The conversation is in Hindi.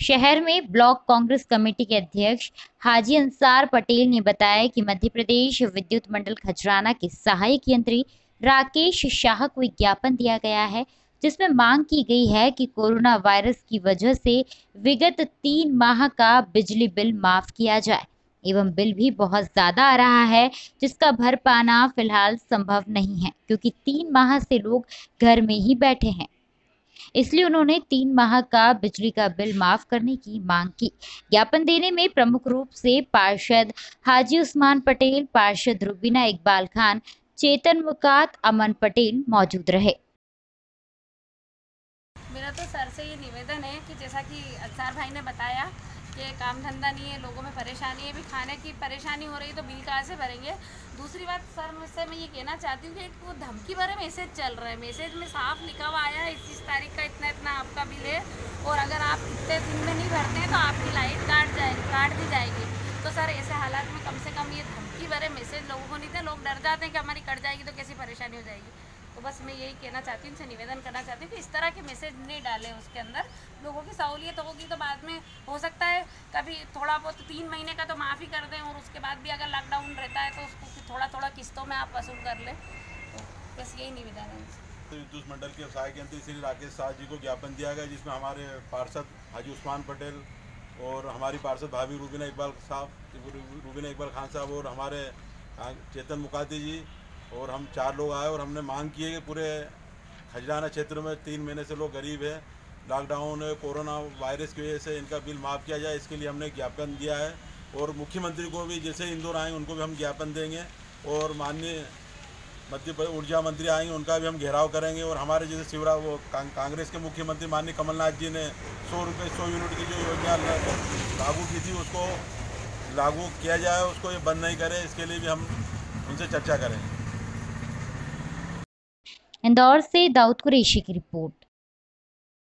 शहर में ब्लॉक कांग्रेस कमेटी के अध्यक्ष हाजी अंसार पटेल ने बताया कि मध्य प्रदेश विद्युत मंडल खजराना के सहायक यंत्री राकेश शाह को ज्ञापन दिया गया है, जिसमें मांग की गई है कि कोरोना वायरस की वजह से विगत तीन माह का बिजली बिल माफ़ किया जाए। एवं बिल भी बहुत ज़्यादा आ रहा है, जिसका भर पाना फ़िलहाल संभव नहीं है, क्योंकि तीन माह से लोग घर में ही बैठे हैं। इसलिए उन्होंने तीन माह का बिजली का बिल माफ़ करने की मांग की। ज्ञापन देने में प्रमुख रूप से पार्षद हाजी उस्मान पटेल, पार्षद रुबीना इकबाल खान, चेतन मुकात, अमन पटेल मौजूद रहे। मेरा तो सर से ये निवेदन है कि जैसा कि अंसार भाई ने बताया कि काम धंधा नहीं है, लोगों में परेशानी है भी खाने की परेशानी हो रही है तो बिल कहाँ से भरेंगे? दूसरी बात सर मुझसे मैं ये कहना चाहती हूँ कि एक वो धमकी भरे मैसेज चल रहा है। मैसेज में साफ़ लिखा हुआ आया है, इक्कीस तारीख का है और अगर आप इतने दिन में नहीं भरते हैं तो आपकी लाइट काट जाए, काट दी जाएगी। तो सर, ऐसे हालात में कम से कम ये धमकी भरे मैसेज लोगों को नहीं थे। लोग डर जाते हैं कि हमारी कट जाएगी तो कैसी परेशानी हो जाएगी। तो बस मैं यही कहना चाहती हूँ उनसे निवेदन करना चाहती हूँ कि इस तरह के मैसेज नहीं डालें उसके अंदर। लोगों की सहूलियत होगी तो बाद में हो सकता है, कभी थोड़ा बहुत तीन महीने का तो माफ़ी कर दें और उसके बाद भी अगर लॉकडाउन रहता है तो उसको थोड़ा थोड़ा किस्तों में आप वसूल कर लें। तो बस यही निवेदन है। विद्युत मंडल के सहायक यंत्री श्री राकेश शाह जी को ज्ञापन दिया गया, जिसमें हमारे पार्षद हाजी उस्मान पटेल और हमारी पार्षद भाभी रूबीना इकबाल साहब, रूबीना इकबाल खान साहब और हमारे चेतन मुकाती जी और हम चार लोग आए और हमने मांग की है कि पूरे खजराना क्षेत्र में तीन महीने से लोग गरीब है। लॉकडाउन, कोरोना वायरस की वजह से इनका बिल माफ़ किया जाए, इसके लिए हमने ज्ञापन दिया है। और मुख्यमंत्री को भी जैसे इंदौर आएँगे उनको भी हम ज्ञापन देंगे। और माननीय मध्य ऊर्जा मंत्री आएँगे, उनका भी हम घेराव करेंगे। और हमारे जैसे शिवराज, वो कांग्रेस के मुख्यमंत्री माननीय कमलनाथ जी ने सौ रुपये, सौ यूनिट की जो योजना लागू की थी, उसको लागू किया जाए, उसको ये बंद नहीं करें, इसके लिए भी हम उनसे चर्चा करेंगे इंदौर से दाऊद कुरेशी की रिपोर्ट।